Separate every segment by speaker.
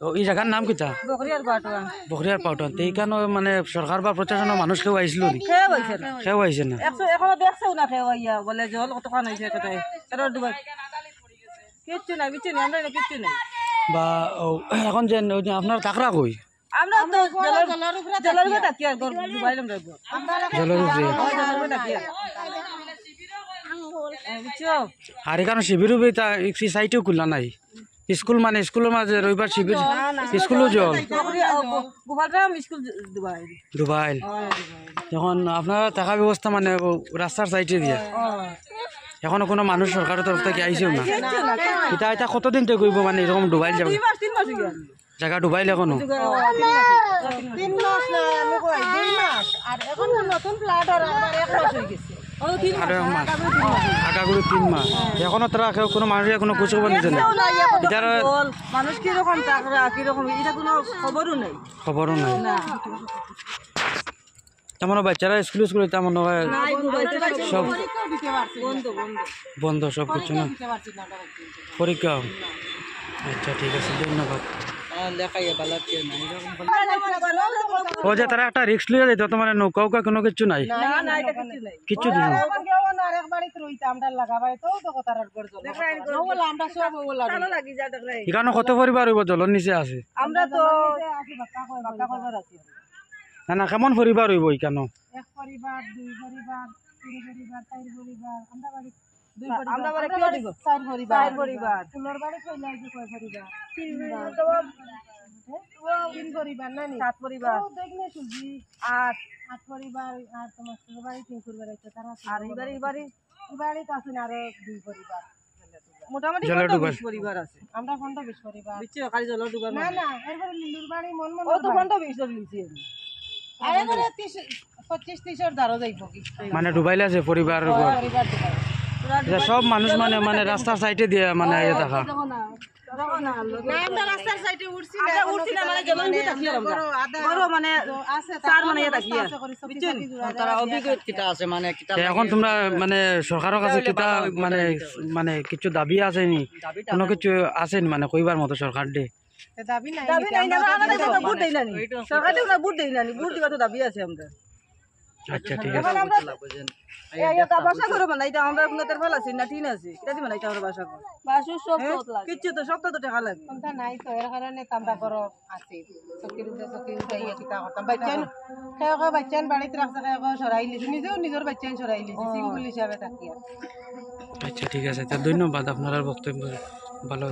Speaker 1: এই জায়গার নাম কিতা? বখরিয়ার পাউটান তো এইখানে মানে সরকার বা প্রশাসনের মানুষ কেউ আইছিল নি
Speaker 2: খেয়ে বলছে না
Speaker 1: কেউ আইছে না
Speaker 2: এখনও দেখছেও না খেয়ে বলে জল কতক্ষণ হয়েছে কোথায় তারা ডুবাই কিচ্ছু নাই আমরা কিচ্ছু নেই।
Speaker 1: বা এখন যে আপনার কাকরা কই?
Speaker 2: আমরা তো জলের জলের উপরে তাকিয়ে আর ডুবাইলাম রাখব
Speaker 1: জলের উপরে
Speaker 2: জলের উপরে তাকিয়ে বুঝছ
Speaker 1: আর এখানে শিবির উবি সাইটেও খুললা নাই? স্কুল মানে স্কুলের মাঝে রবিবার শিবির স্কুলও জল।
Speaker 2: ডুবাই
Speaker 1: ডুবাইল যখন আপনার টাকা ব্যবস্থা মানে রাস্তার সাইডে দিয়া। এখনও কোনো মানুষ সরকারের তরফ থেকে আইছেও না। এটা এটা কতদিন থেকে কইব মানে এরকম ডুবাইল যাবে?
Speaker 2: হয়ে
Speaker 1: জায়গা ডুবাইল এখনও?
Speaker 2: তিন মাস না আমি কই দুই মাস। আর এখন নতুন ফ্ল্যাট আর এক মাস হয়ে গেছে। তিন
Speaker 1: কোনো
Speaker 2: কোনো
Speaker 1: বাচ্চারা সব
Speaker 2: বন্ধ
Speaker 1: সব কিছু না। পরীক্ষা। আচ্ছা ঠিক আছে ধন্যবাদ। ও যে তারা একটা রিক্স লিয়ে যেত তোমার নৌকা উকা কোনো কিছু নাই।
Speaker 2: না না এটা কিছু
Speaker 1: দিন
Speaker 2: ভালো লাগি যা দেখলাই
Speaker 1: এখানে কত পরিবার হইব জলের নিচে আছে?
Speaker 2: আমরা তো
Speaker 1: না না কেমন পরিবার হইব এখানে?
Speaker 3: এক পরিবার দুই পরিবার তিন পরিবার চার পরিবার আমরা বাড়ি
Speaker 2: আমরা
Speaker 3: পরিবার।
Speaker 2: বাড়ি কি দিব?
Speaker 3: চার পরিবার।
Speaker 2: চার পরিবার।
Speaker 3: ফুলের বাড়ি কইলা যে কয় পরিবার? তিন পরিবার। না নি
Speaker 2: সাত পরিবার।
Speaker 3: সুজি
Speaker 2: আট।
Speaker 3: আট পরিবার আর তোমার বাড়ি তিন পরিবার আছে তারা
Speaker 2: আর এই বাড়ি এই বাড়ি?
Speaker 3: এই বাড়িতে আছেন আরও দুই পরিবার।
Speaker 2: মোটামুটি। বিশ পরিবার আছে?
Speaker 3: আমরা ঘণ্টা বিশ পরিবার?
Speaker 2: বুঝছ খালি ডুবার
Speaker 3: না না এরপরে লিলুর বাড়ি মন মন
Speaker 2: ও তো ঘণ্টা বিশ দিয়েছি
Speaker 3: আর এবারে ত্রিশ পঁচিশ ত্রিশের দ্বারও যাইব কি?
Speaker 1: মানে ডুবাইলে আছে পরিবার
Speaker 3: পরিবার
Speaker 1: এটা সব মানুষ মানে মানে রাস্তার সাইডে দিয়ে মানে ইয়ে দেখা
Speaker 3: আছে
Speaker 1: এখন তোমরা মানে সরকারের কাছে কিতা মানে মানে কিছু দাবি আছে নি কোনো কিছু আছেনি মানে কইবার মতো সরকার দে
Speaker 3: দাবি নাই
Speaker 2: দাবি নাই। বুট দেই না সরকার বুট দেই না বুট দিবা তো দাবি আছে আমরা
Speaker 1: আচ্ছা ঠিক আছে।
Speaker 2: এখন আমরা এই একটা বাসা করে বানাই এটা আমরা কোনো তেরফল আছে না ঠিক আছে। এটা দি বানাইতে আমরা বাসা করে বাসু সব কিচ্ছু তো সব তো টাকা লাগে
Speaker 3: নাই তো এর কারণে তামরা করো আছে। চকির উঠে চকি উঠে ইয়ে কিতা করতাম বাচ্চান সেয়াকে বাচ্চান বাড়িতে রাখছে সেয়াকে সরাই লিছো। নিজেও নিজের বাচ্চান সরাই লিছি সিঙ্গুল হিসাবে থাকি
Speaker 1: আচ্ছা ঠিক আছে। তা ধন্যবাদ আপনার বক্তব্য ভালো।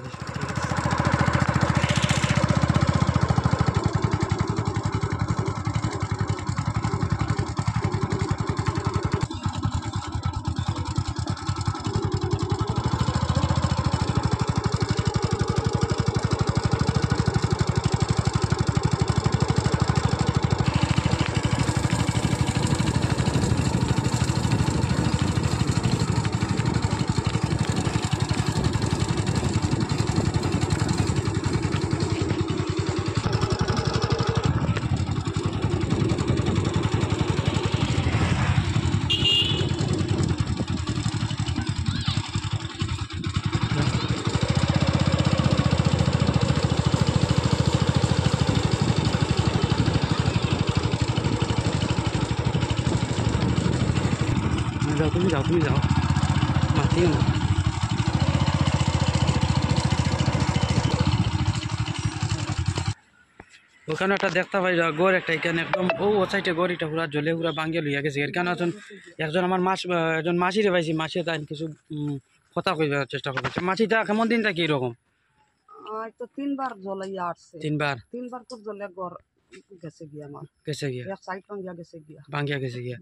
Speaker 1: যাও তুমি যাও তুমি যাও। মাতিও না। ওখানে একটা দেখতে পাই গড় একটা এখানে একদম ও ও সাইডে গড় এটা পুরা জলে পুরা বাঙ্গে লইয়া গেছে। এখানে একজন একজন আমার মাছ একজন মাছিরে পাইছি মাছি তাই কিছু কথা কইবার চেষ্টা করছে মাছিটা কেমন দিন থাকে এরকম
Speaker 2: তো তিনবার জলাইয়া আসছে।
Speaker 1: তিনবার?
Speaker 2: তিনবার তো জলে ঘর গেছে গিয়া আমার
Speaker 1: গেছে গিয়া?
Speaker 2: এক সাইড ভাঙ্গিয়া গেছে গিয়া।
Speaker 1: ভাঙ্গিয়া গেছে গিয়া?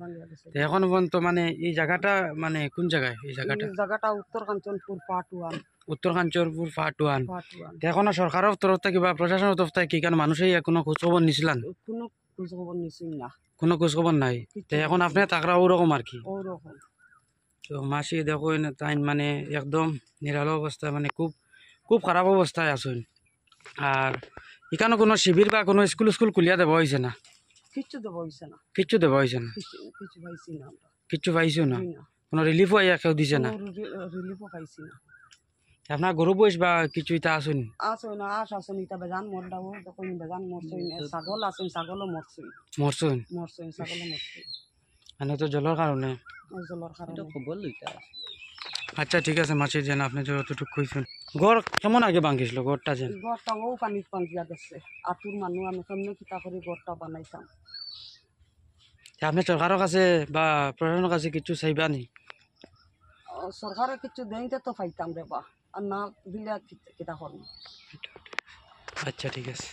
Speaker 1: তো এখন পর্যন্ত মানে এই জায়গাটা মানে কোন জায়গায় এই জায়গাটা
Speaker 2: এই জায়গাটা উত্তর কাঞ্চনপুর পার্ট ওয়ান
Speaker 1: উত্তর Kancharpur part one
Speaker 2: part one
Speaker 1: এখনও সরকারের তরফ থেকে বা প্রশাসনের তরফ থেকে কেন মানুষই কোনো খোঁজখবর নিছিলেন
Speaker 2: কোনো খোঁজ খবর নিছি না।
Speaker 1: কোনো নাই। তো এখন আপনি তাকরা ওরকম আর কি?
Speaker 2: ওরকম
Speaker 1: তো মাসি দেখো তাই মানে একদম নিরালো অবস্থা মানে খুব খুব খারাপ অবস্থায় আছেন। আর এখানে কোনো শিবির বা কোনো স্কুল স্কুল খুলিয়া দেওয়া হয়েছে না?
Speaker 2: কিচ্ছু তো বইছে না।
Speaker 1: কিচ্ছু দেওয়া হয়েছে না?
Speaker 2: কিছু কিছু পাইছি না
Speaker 1: কিচ্ছু পাইছো না? কোনো রিলিফও আইয়া কেউ দিছে না?
Speaker 2: রিলিফও পাইছি না।
Speaker 1: আপনার গরু বয়স বা কিছু ইতা আসুন
Speaker 4: আসুন আস আসুন ইটা বেজান মর দাও তখন বেজান মরছুন ছাগল আসুন ছাগলও মরছুন।
Speaker 1: মরছুন?
Speaker 4: মরছুন ছাগলও মরছুন।
Speaker 1: মানে তো জলের কারণে
Speaker 4: জলের কারণে
Speaker 1: আচ্ছা ঠিক আছে মাছি যেন আপনি যতটুকু কইছেন গড় কেমন আগে ভাঙিছিল গড়টা যেন?
Speaker 4: গড়টা ও পানিত পাঞ্জিয়া গেছে। আতুর মানুষ আমি কেমনে কিতা করে গড়টা বানাইতাম
Speaker 1: আপনি সরকারের কাছে বা প্রশাসনের কাছে কিছু চাইবা নি?
Speaker 4: ও, কিছু দেইতে তো পাইতাম রে বা। আর না দিলে কিতা করব
Speaker 1: আচ্ছা ঠিক আছে।